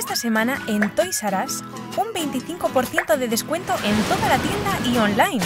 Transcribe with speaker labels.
Speaker 1: Esta semana en Toys R Us, un 25% de descuento en toda la tienda y online.